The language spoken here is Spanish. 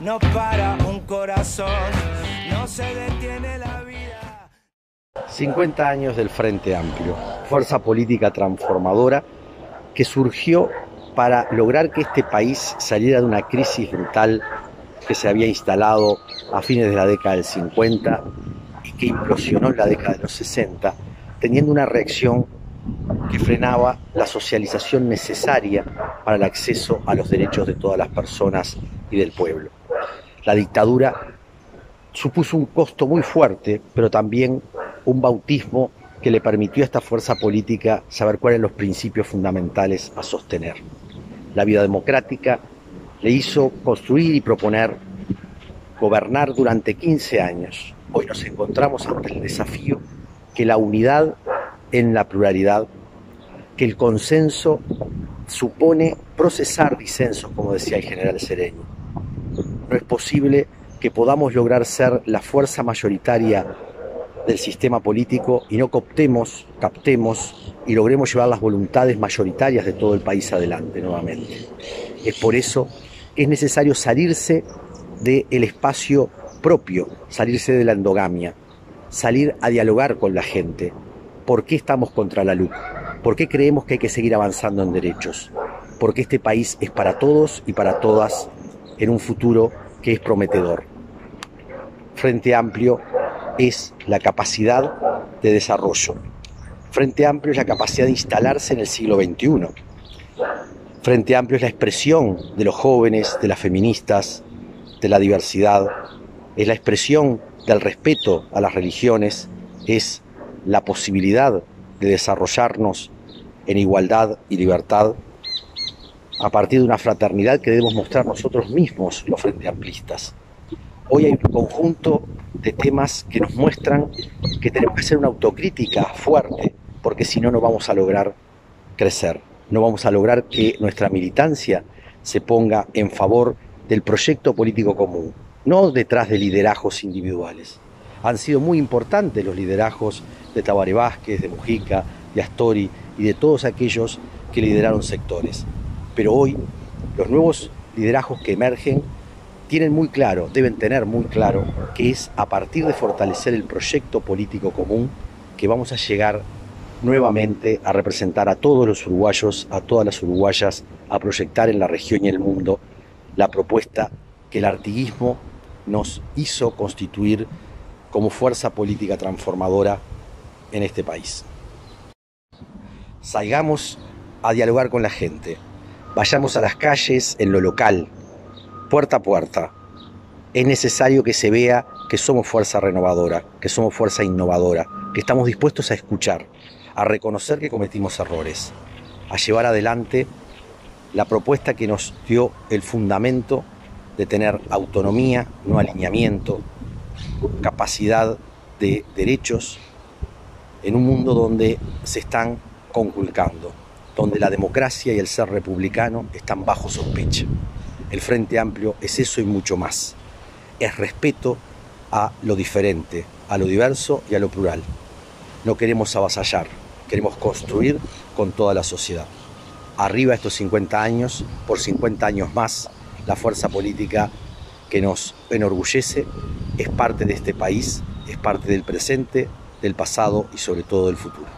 no para un corazón, no se detiene la vida. 50 años del Frente Amplio, fuerza política transformadora que surgió para lograr que este país saliera de una crisis brutal que se había instalado a fines de la década del 50 y que implosionó en la década de los 60, teniendo una reacción que frenaba la socialización necesaria para el acceso a los derechos de todas las personas y del pueblo. La dictadura supuso un costo muy fuerte, pero también un bautismo que le permitió a esta fuerza política saber cuáles eran los principios fundamentales a sostener. La vida democrática le hizo construir y proponer gobernar durante 15 años. Hoy nos encontramos ante el desafío que la unidad en la pluralidad, que el consenso supone procesar disensos, como decía el general Sereño. No es posible que podamos lograr ser la fuerza mayoritaria del sistema político y no captemos, captemos y logremos llevar las voluntades mayoritarias de todo el país adelante nuevamente. Es por eso que es necesario salirse del espacio propio, salirse de la endogamia, salir a dialogar con la gente. ¿Por qué estamos contra la luz? ¿Por qué creemos que hay que seguir avanzando en derechos? Porque este país es para todos y para todas en un futuro que es prometedor. Frente Amplio es la capacidad de desarrollo. Frente Amplio es la capacidad de instalarse en el siglo XXI. Frente Amplio es la expresión de los jóvenes, de las feministas, de la diversidad, es la expresión del respeto a las religiones, es la posibilidad de desarrollarnos en igualdad y libertad a partir de una fraternidad que debemos mostrar nosotros mismos, los frente amplistas. Hoy hay un conjunto de temas que nos muestran que tenemos que hacer una autocrítica fuerte, porque si no, no vamos a lograr crecer, no vamos a lograr que nuestra militancia se ponga en favor del proyecto político común, no detrás de liderazgos individuales. Han sido muy importantes los liderazgos de Tabaré Vázquez, de Mujica, de Astori y de todos aquellos que lideraron sectores. Pero hoy los nuevos liderazgos que emergen tienen muy claro, deben tener muy claro, que es a partir de fortalecer el proyecto político común que vamos a llegar nuevamente a representar a todos los uruguayos, a todas las uruguayas, a proyectar en la región y el mundo la propuesta que el artiguismo nos hizo constituir como fuerza política transformadora en este país. Salgamos a dialogar con la gente, vayamos a las calles en lo local, puerta a puerta. Es necesario que se vea que somos fuerza renovadora, que somos fuerza innovadora, que estamos dispuestos a escuchar, a reconocer que cometimos errores, a llevar adelante la propuesta que nos dio el fundamento de tener autonomía, no alineamiento, capacidad de derechos en un mundo donde se están conculcando, donde la democracia y el ser republicano están bajo sospecha. El Frente Amplio es eso y mucho más. Es respeto a lo diferente, a lo diverso y a lo plural. No queremos avasallar, queremos construir con toda la sociedad arriba estos 50 años, por 50 años más, la fuerza política que nos enorgullece es parte de este país, es parte del presente, del pasado y sobre todo del futuro.